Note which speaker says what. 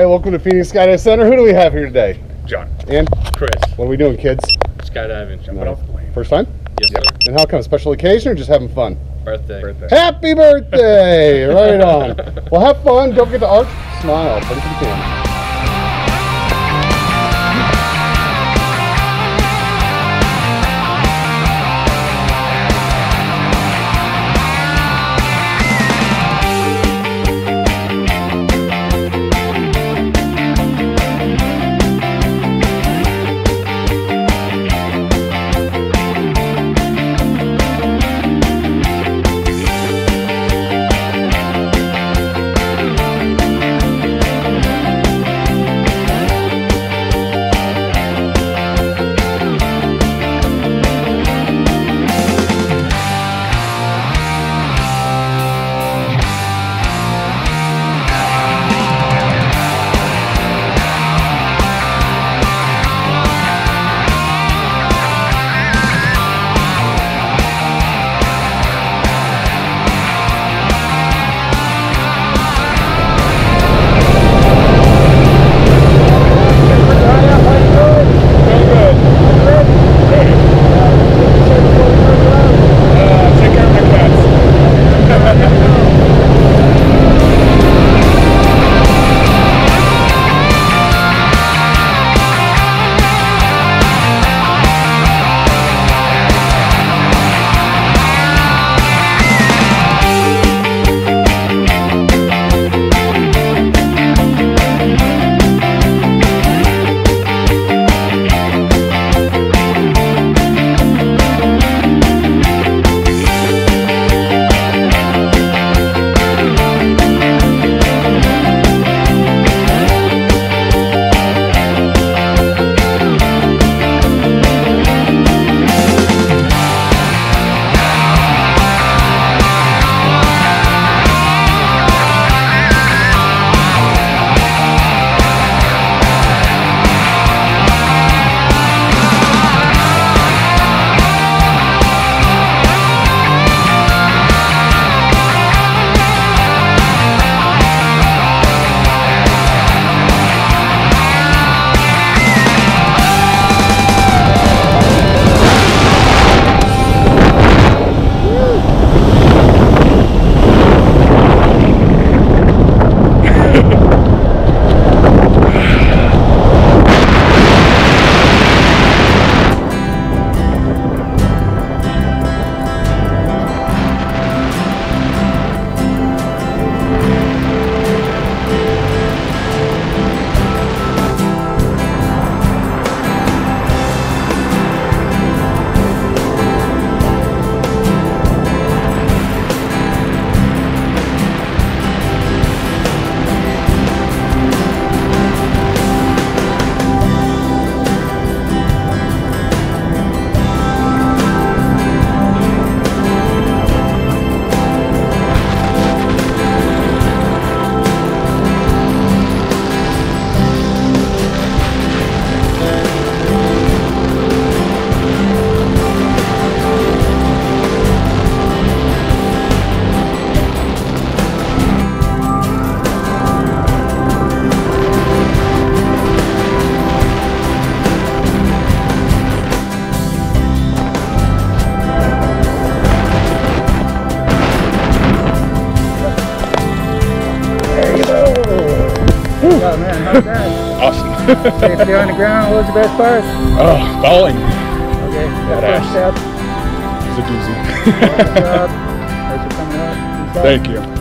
Speaker 1: Hi, welcome to Phoenix Skydive Center. Who do we have here today?
Speaker 2: Jon.
Speaker 1: And
Speaker 2: Chris.
Speaker 1: what are we doing, kids?
Speaker 2: Skydiving. Jumping
Speaker 1: No.
Speaker 2: off the plane.
Speaker 1: First time?
Speaker 2: Yes, Yep. sir.
Speaker 1: And how come? Special occasion or just having fun?
Speaker 2: Birthday.
Speaker 3: Birthday.
Speaker 1: Happy birthday! right on. Well, have fun. Don't forget to arch, smile. Put it to the camera.
Speaker 4: How's that?
Speaker 3: Awesome.
Speaker 4: Safety on the ground, what was the best part?
Speaker 3: oh, falling.
Speaker 4: Okay, that first step.
Speaker 3: It's a doozy.
Speaker 4: Good job. Thanks for coming out.
Speaker 3: Thank you.